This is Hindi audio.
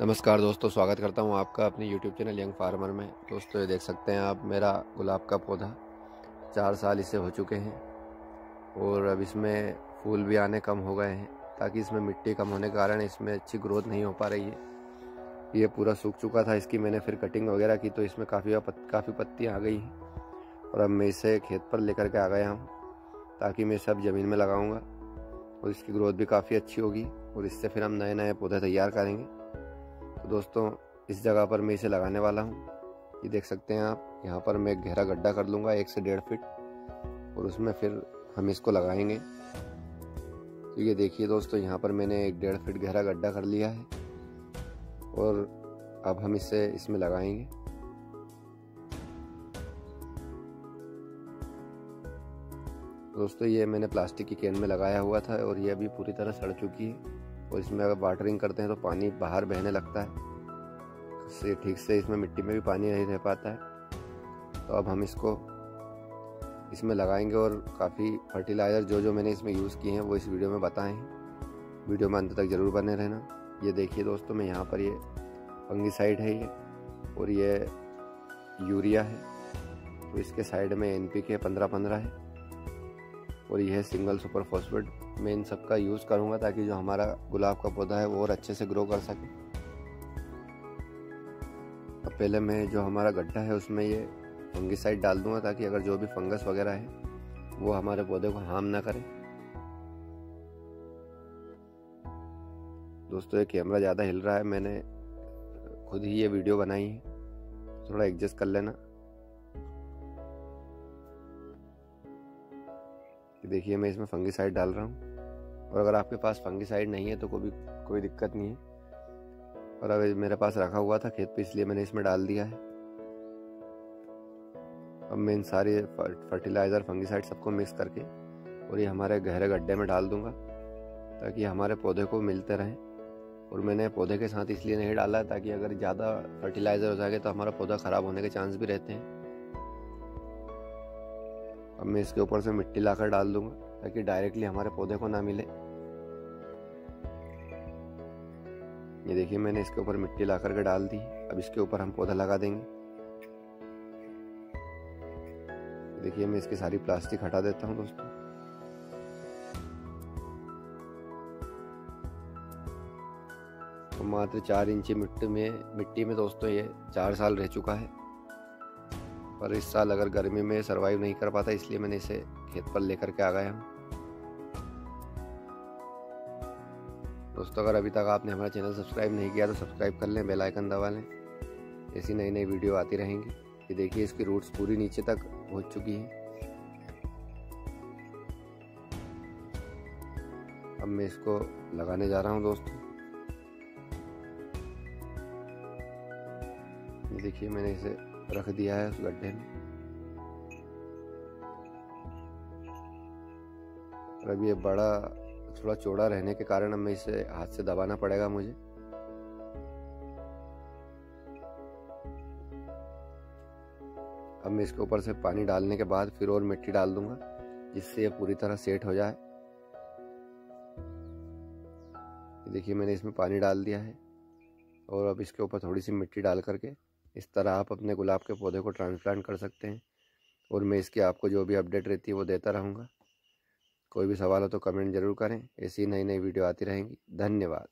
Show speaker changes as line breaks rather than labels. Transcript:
नमस्कार दोस्तों स्वागत करता हूँ आपका अपने YouTube चैनल यंग फार्मर में। दोस्तों ये देख सकते हैं आप मेरा गुलाब का पौधा चार साल इसे हो चुके हैं और अब इसमें फूल भी आने कम हो गए हैं ताकि इसमें मिट्टी कम होने के कारण इसमें अच्छी ग्रोथ नहीं हो पा रही है। ये पूरा सूख चुका था इसकी मैंने फिर कटिंग वगैरह की तो इसमें काफ़ी पत, काफ़ी पत्तियाँ आ गई हैं और अब मैं इसे खेत पर लेकर के आ गया हूँ ताकि मैं सब ज़मीन में लगाऊँगा और इसकी ग्रोथ भी काफ़ी अच्छी होगी और इससे फिर हम नए नए पौधे तैयार करेंगे। दोस्तों, इस जगह पर मैं इसे लगाने वाला हूँ। ये देख सकते हैं आप, यहाँ पर मैं गहरा गड्ढा कर लूँगा, एक से डेढ़ फिट, और उसमें फिर हम इसको लगाएँगे। तो ये देखिए दोस्तों, यहाँ पर मैंने एक डेढ़ फिट गहरा गड्ढा कर लिया है, और अब हम इसे इसमें लगाएँगे। दोस्तों, ये मैंने प्लास्टिक की कैन में लगाया हुआ था, और ये अभी पूरी तरह सड़ चुकी है। और इसमें अगर वाटरिंग करते हैं तो पानी बाहर बहने लगता है। इससे ठीक से इसमें मिट्टी में भी पानी नहीं रह पाता है। तो अब हम इसको इसमें लगाएँगे और काफ़ी फर्टिलाइज़र जो जो मैंने इसमें यूज़ किए हैं, वो इस वीडियो में बताएँ वीडियो में अंत तक ज़रूर बने रहना। ये देखिए दोस्तों, मैं यहाँ पर ये फंगिसाइड है ये, और ये यूरिया है। तो इसके साइड में एन पी के पंद्रह पंद्रह है। और यह सिंगल सुपर फॉस्फेट मैं इन सब का यूज़ करूँगा ताकि जो हमारा गुलाब का पौधा है वो और अच्छे से ग्रो कर सके। अब पहले मैं जो हमारा गड्ढा है उसमें ये फंगिसाइड डाल दूँगा ताकि अगर जो भी फंगस वगैरह है, वो हमारे पौधे को हार्म ना करे। दोस्तों, ये कैमरा ज़्यादा हिल रहा है, मैंने खुद ही ये वीडियो बनाई है। थोड़ा एडजस्ट कर लेना। देखिए, मैं इसमें फंगिसाइड डाल रहा हूँ। और अगर आपके पास फंगीसाइड नहीं है तो कोई कोई दिक्कत नहीं है। और अब मेरे पास रखा हुआ था खेत पे, इसलिए मैंने इसमें डाल दिया है। अब मैं इन सारे फर्टिलाइज़र फंगिसाइड सबको मिक्स करके और ये हमारे गहरे गड्ढे में डाल दूँगा, ताकि हमारे पौधे को मिलते रहें। और मैंने पौधे के साथ इसलिए नहीं डाला, ताकि अगर ज़्यादा फर्टिलाइज़र हो जाएगा तो हमारा पौधा ख़राब होने के चांस भी रहते हैं। अब मैं इसके ऊपर से मिट्टी लाकर डाल दूँगा, ताकि डायरेक्टली हमारे पौधे को ना मिले। ये देखिए, मैंने इसके ऊपर मिट्टी ला करके डाल दी। अब इसके ऊपर हम पौधा लगा देंगे। देखिए, मैं इसकी सारी प्लास्टिक हटा देता हूँ दोस्तों। तो मात्र चार इंची मिट्टी में मिट्टी में दोस्तों ये चार साल रह चुका है। पर इस साल अगर गर्मी में सरवाइव नहीं कर पाता, इसलिए मैंने इसे खेत पर लेकर के आ गया हूँ। दोस्तों, अगर अभी तक आपने हमारा चैनल सब्सक्राइब नहीं किया तो सब्सक्राइब कर लें बेल आइकन दबा लें। ऐसी नई नई वीडियो आती रहेंगी। ये देखिए, इसकी रूट्स पूरी नीचे तक पहुँच चुकी हैं। अब मैं इसको लगाने जा रहा हूँ, दोस्तों। देखिए, मैंने इसे रख दिया है उस गड्ढे में। और अब ये बड़ा, थोड़ा चौड़ा रहने के कारण हमें इसे हाथ से दबाना पड़ेगा मुझे। अब मैं इसके ऊपर से पानी डालने के बाद फिर और मिट्टी डाल दूँगा, जिससे ये पूरी तरह सेट हो जाए। देखिए, मैंने इसमें पानी डाल दिया है। और अब इसके ऊपर थोड़ी सी मिट्टी डाल करके इस तरह आप अपने गुलाब के पौधे को ट्रांसप्लांट कर सकते हैं और मैं इसकी आपको जो भी अपडेट रहती है वो देता रहूँगा। कोई भी सवाल हो तो कमेंट ज़रूर करें। ऐसी नई नई वीडियो आती रहेंगी। धन्यवाद।